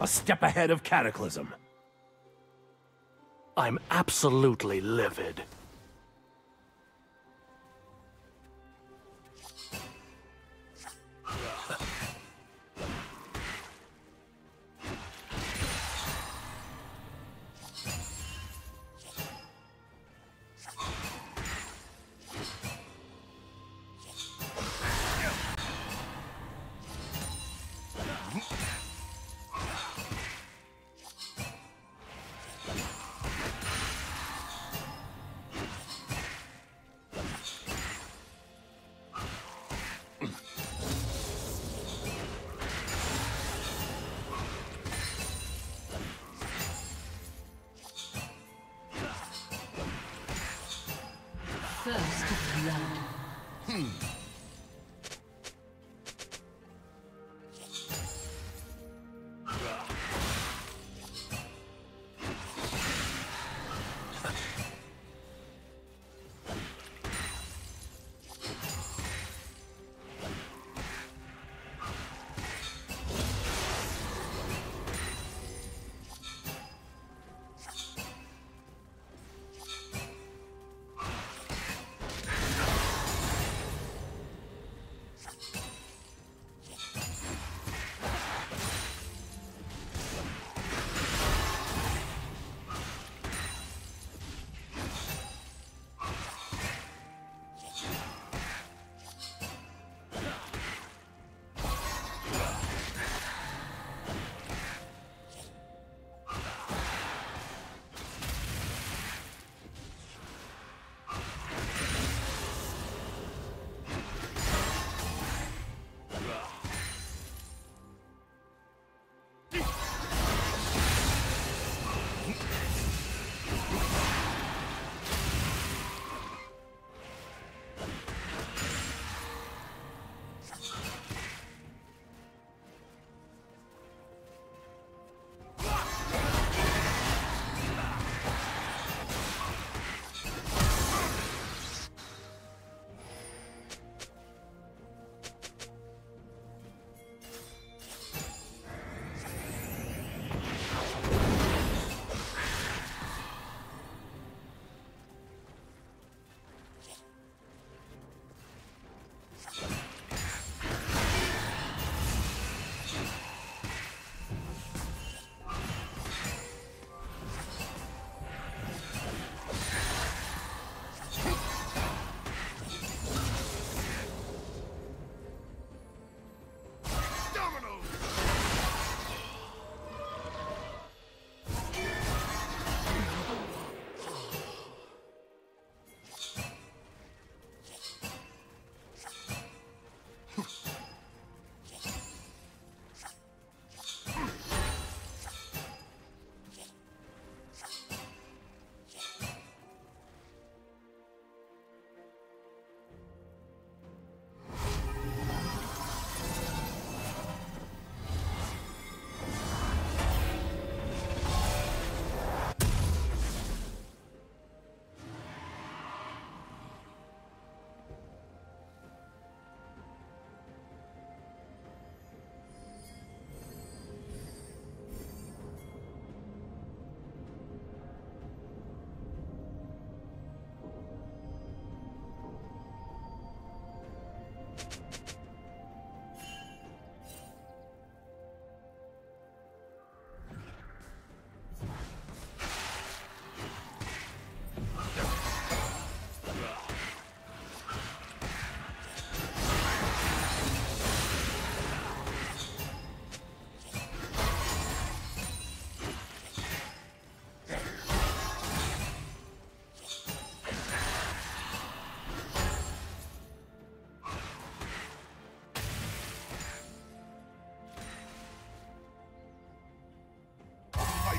A step ahead of Cataclysm. I'm absolutely livid.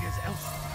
is elsewhere.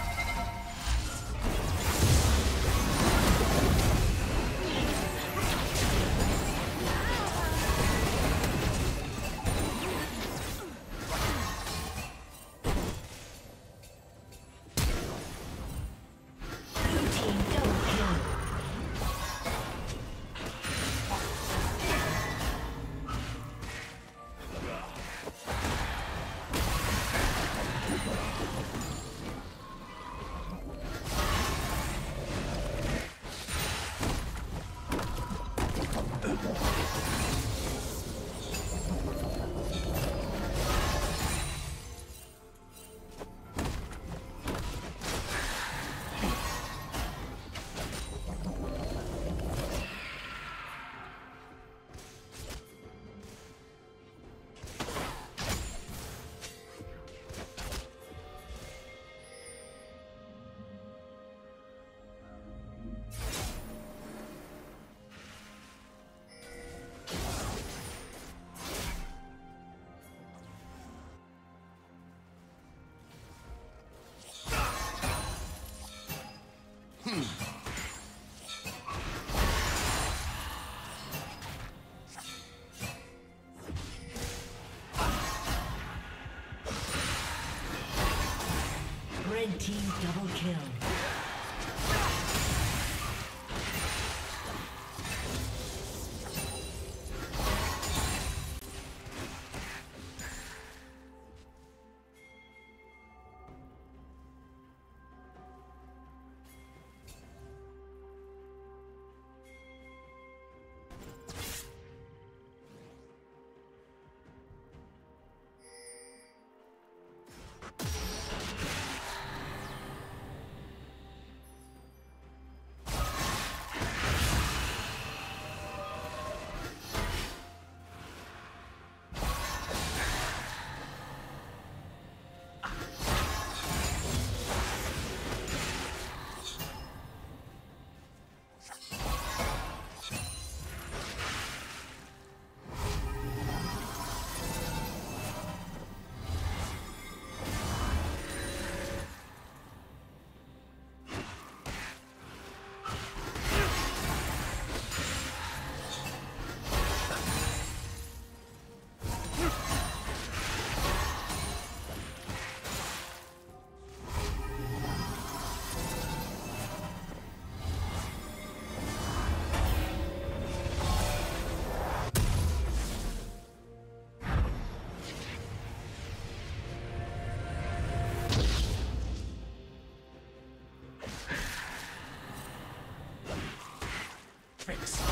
Kill. tricks.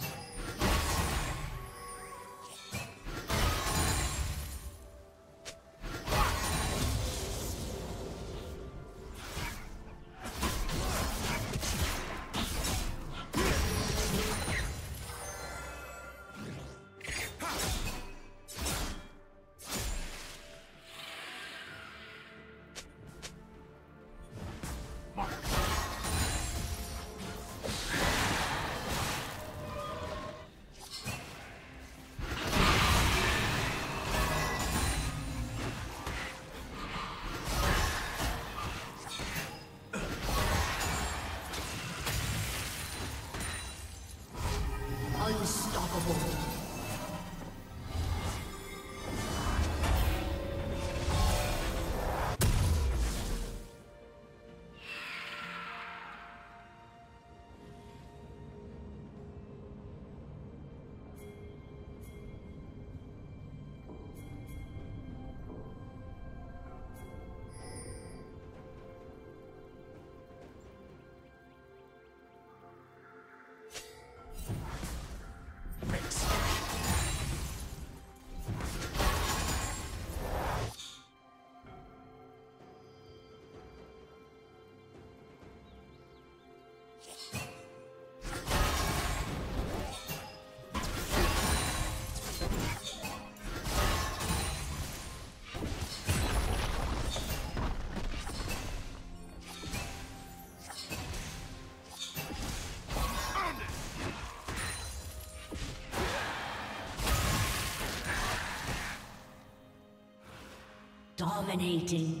Dominating.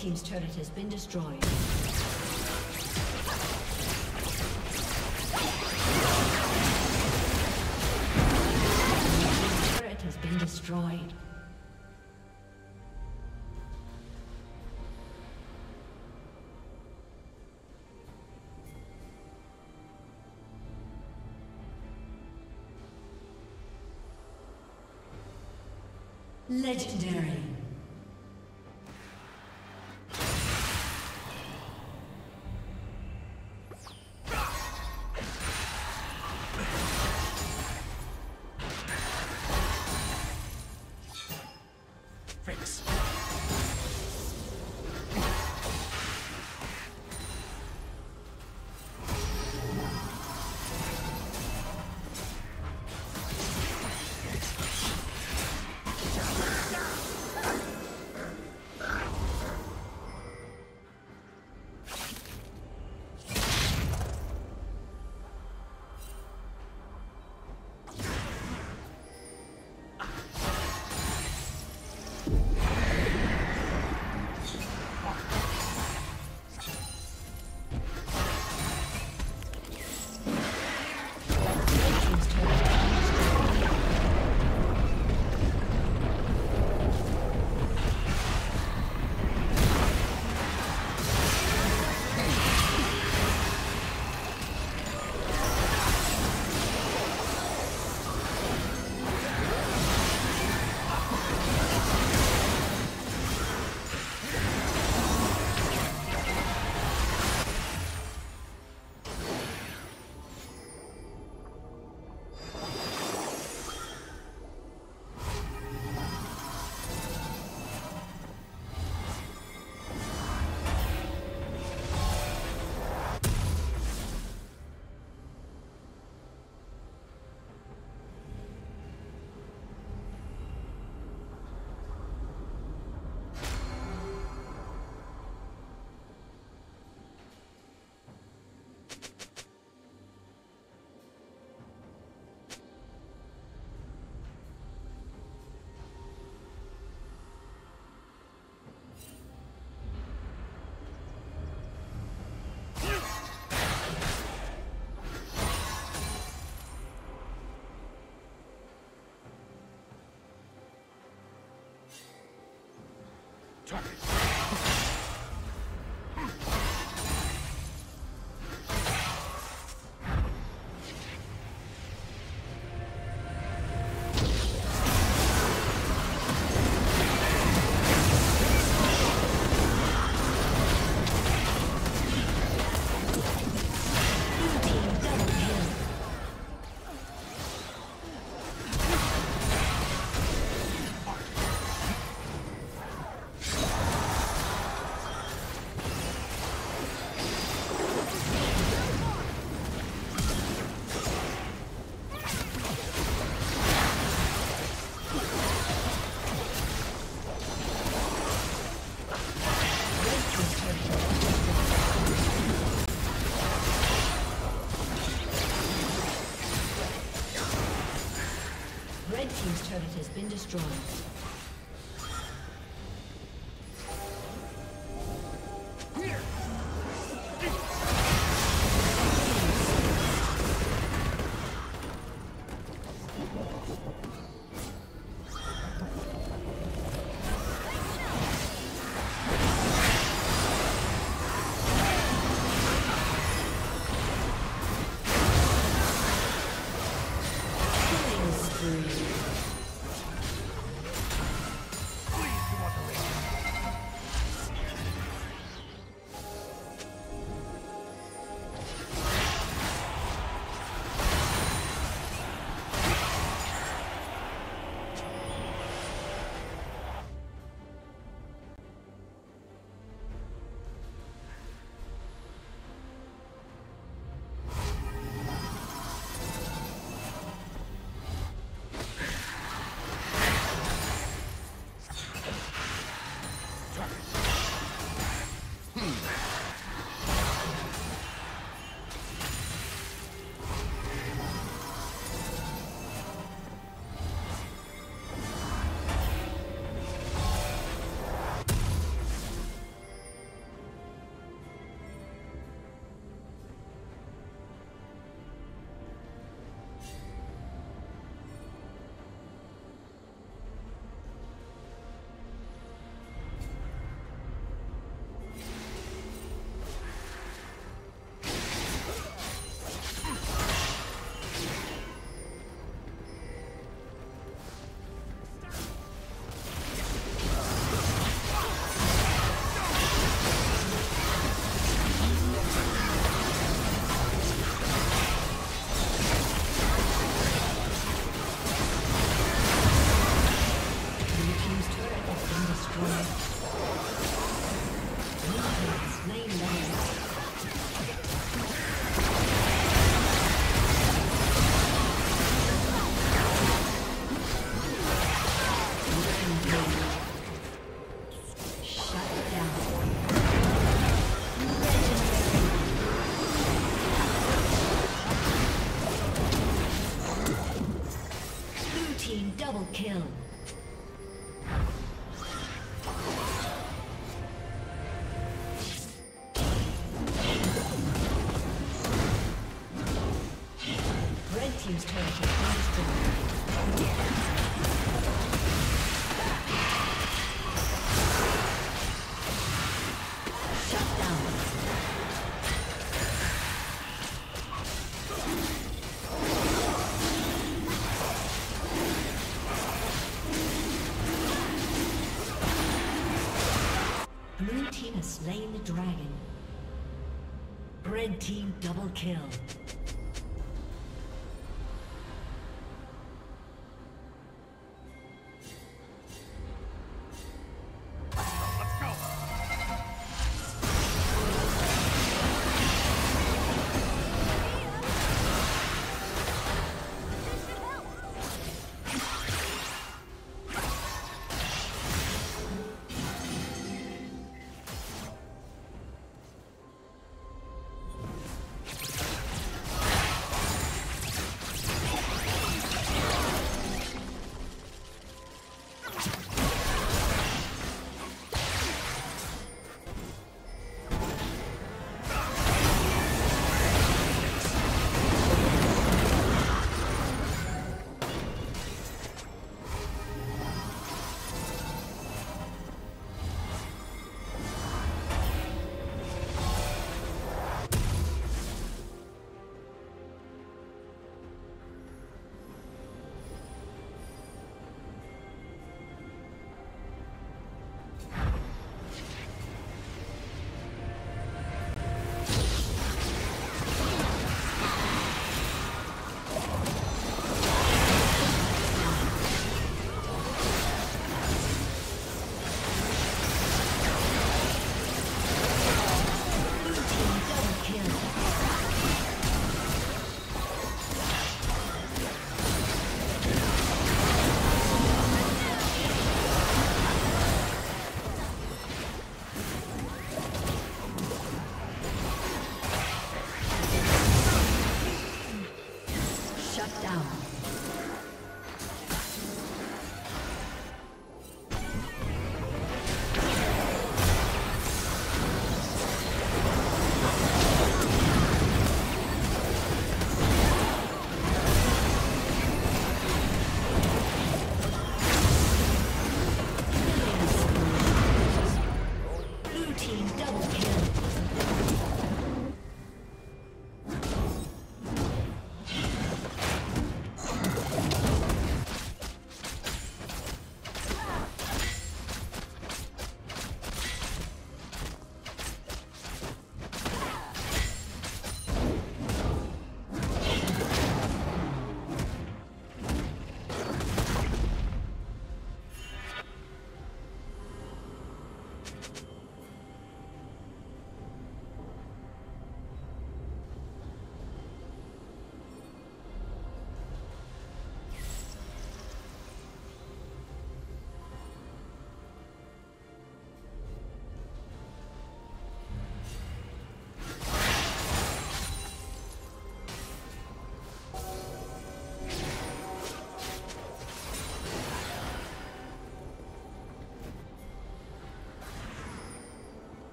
Team's turret has been destroyed. turret has been destroyed. Legendary. Destroyed. Kill.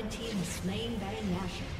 Red team slain by Nashor.